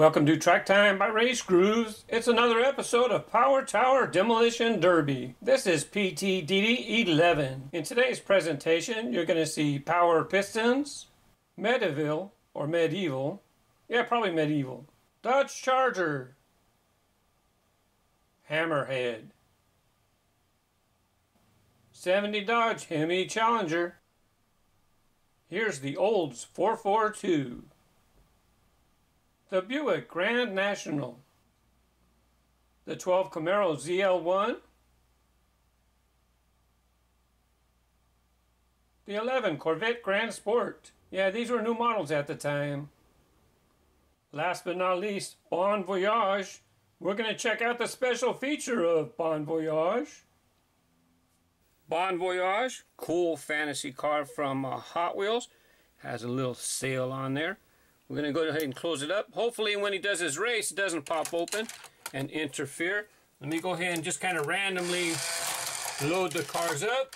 Welcome to Track Time by Race Grooves. It's another episode of Power Tower Demolition Derby. This is PTDD 11. In today's presentation, you're going to see Power Pistons, Medieval, or Medieval, yeah, probably Medieval, Dodge Charger, Hammerhead, 70 Dodge Hemi Challenger. Here's the Olds 442 the Buick Grand National, the 12 Camaro ZL1, the 11 Corvette Grand Sport. Yeah, these were new models at the time. Last but not least, Bon Voyage. We're going to check out the special feature of Bon Voyage. Bon Voyage, cool fantasy car from uh, Hot Wheels. Has a little sail on there. We're going to go ahead and close it up. Hopefully when he does his race, it doesn't pop open and interfere. Let me go ahead and just kind of randomly load the cars up.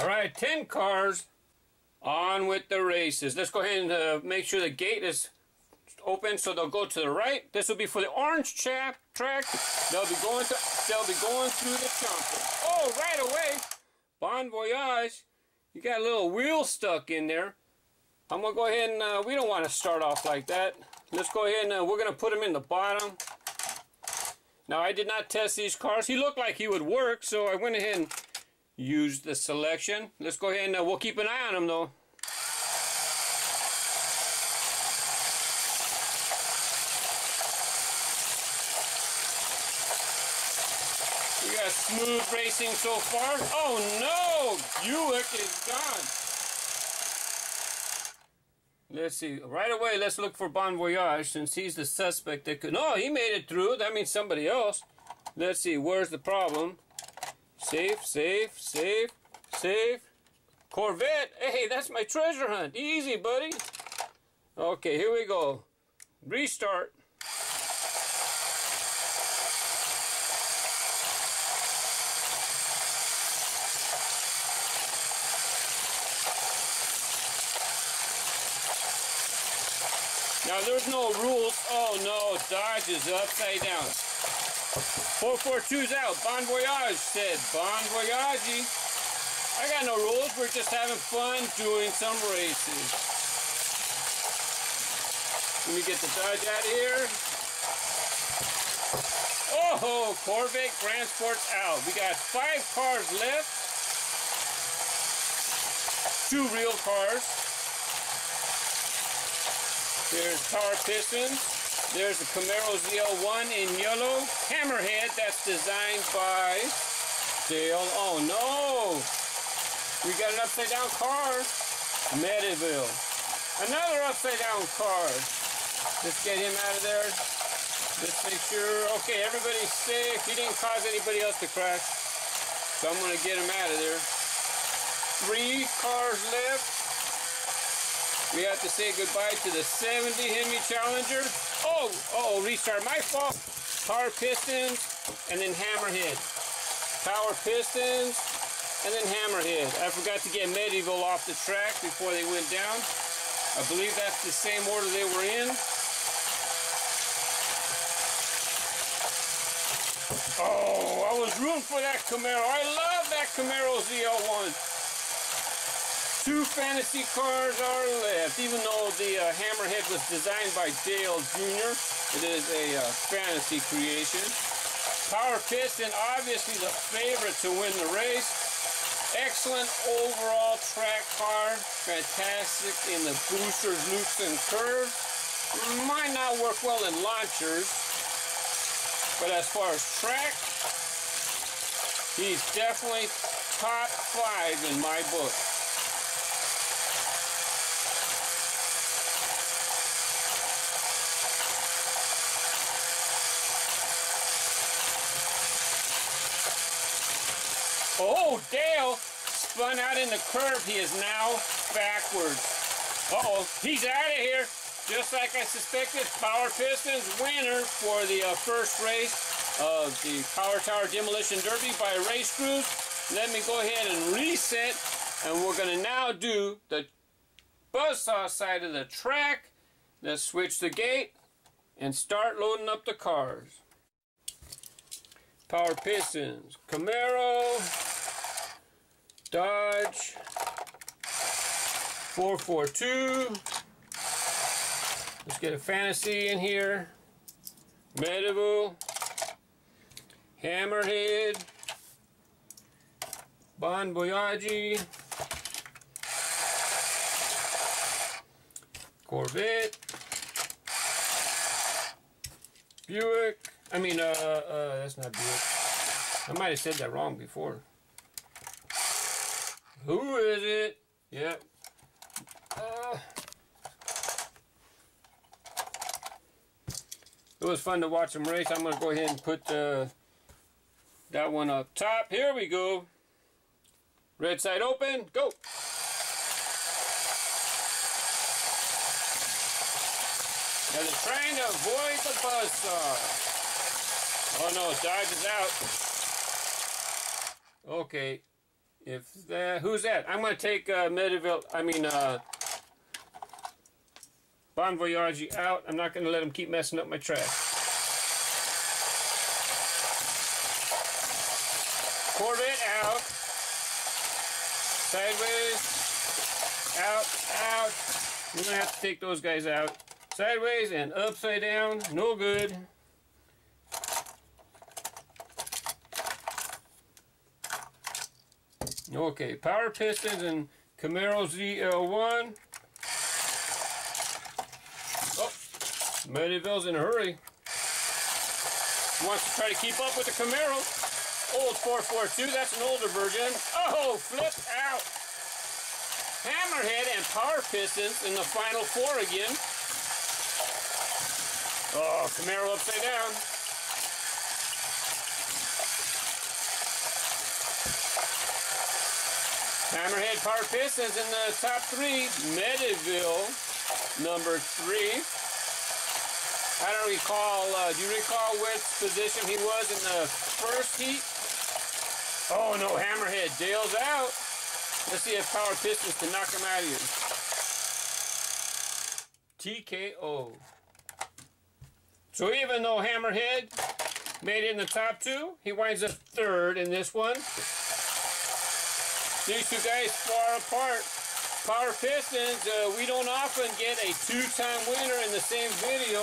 All right, 10 cars on with the races. Let's go ahead and uh, make sure the gate is open so they'll go to the right. This will be for the orange chap track. They'll be going to they'll be going through the chomper. Oh, right away. Bon voyage. You got a little wheel stuck in there. I'm gonna go ahead and uh, we don't want to start off like that. Let's go ahead and uh, we're gonna put him in the bottom. Now I did not test these cars. He looked like he would work, so I went ahead and use the selection. Let's go ahead and uh, we'll keep an eye on them though. We got smooth racing so far. Oh no! Buick is gone. Let's see. Right away, let's look for Bon Voyage since he's the suspect that could. No, he made it through. That means somebody else. Let's see. Where's the problem? Safe, safe, safe, safe. Corvette. Hey, that's my treasure hunt. Easy, buddy. Okay, here we go. Restart. Now, there's no rules. Oh, no. Dodge is upside down. 442's out. Bon Voyage said. Bon Voyage. I got no rules. We're just having fun doing some races. Let me get the Dodge out here. Oh, Corvette Grand Sport's out. We got five cars left. Two real cars. There's Power Pistons. There's the Camaro ZL1 in yellow. Hammerhead, that's designed by Dale. Oh no! We got an upside down car. Med-Evil. Another upside down car. Let's get him out of there. Let's make sure. Okay, everybody's safe. He didn't cause anybody else to crash. So I'm going to get him out of there. Three cars left. We have to say goodbye to the 70 Hemi Challenger. Oh, oh, restart. My fault. Power Pistons and then Hammerhead. Power Pistons and then Hammerhead. I forgot to get Medieval off the track before they went down. I believe that's the same order they were in. Oh, I was rooting for that Camaro. I love that Camaro ZL1. Two fantasy cars are left, even though the uh, Hammerhead was designed by Dale Jr. It is a uh, fantasy creation. Power Piston, obviously the favorite to win the race. Excellent overall track car. Fantastic in the boosters, loops, and curves. Might not work well in launchers, but as far as track, he's definitely top five in my book. Oh, Dale spun out in the curve. He is now backwards. Uh-oh, he's out of here. Just like I suspected, Power Pistons winner for the uh, first race of the Power Tower Demolition Derby by Race Grooves. Let me go ahead and reset, and we're going to now do the buzzsaw side of the track. Let's switch the gate and start loading up the cars. Power Pistons, Camaro, Dodge, 442. Let's get a fantasy in here. Medieval, Hammerhead, Bon Voyage, Corvette, Buick. I mean, uh, uh, that's not Buick. I might have said that wrong before. Who is it? Yep. Uh, it was fun to watch them race. I'm going to go ahead and put uh, that one up top. Here we go. Red side open. Go. Now they're trying to avoid the buzzsaw. Oh no, Dodge is out. Okay. If that, who's that? I'm going to take uh, Medieval, I mean, uh, Bon Voyage out. I'm not going to let him keep messing up my track. Corvette out. Sideways. Out, out. I'm going to have to take those guys out. Sideways and upside down. No good. Okay, power pistons and Camaro ZL1. Oh, Medieval's in a hurry. Wants to try to keep up with the Camaro. Old 442, that's an older version. Oh, flip out. Hammerhead and power pistons in the final four again. Oh, Camaro upside down. Hammerhead Power Pistons in the top three. Med-Evil, number three. I don't recall, uh, do you recall which position he was in the first heat? Oh no, Hammerhead, Dale's out. Let's see if Power Pistons can knock him out of here. TKO. So even though Hammerhead made it in the top two, he winds up third in this one. These two guys far apart. Power Pistons, uh, we don't often get a two-time winner in the same video.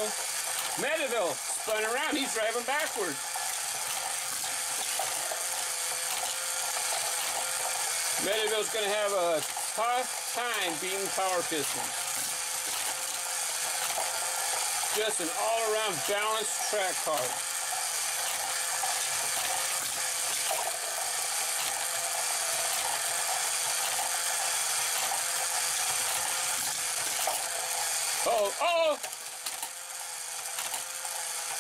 Med-Evil spun around. He's driving backwards. Med-Evil's going to have a tough time beating Power Pistons. Just an all-around balanced track car. Uh-oh, uh-oh!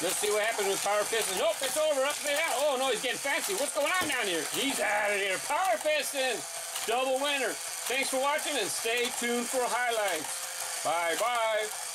Let's see what happens with Power Pistons. Nope, it's over, upside down. Oh, no, he's getting fancy. What's going on down here? He's out of here. Power Pistons, double winner. Thanks for watching and stay tuned for highlights. Bye-bye.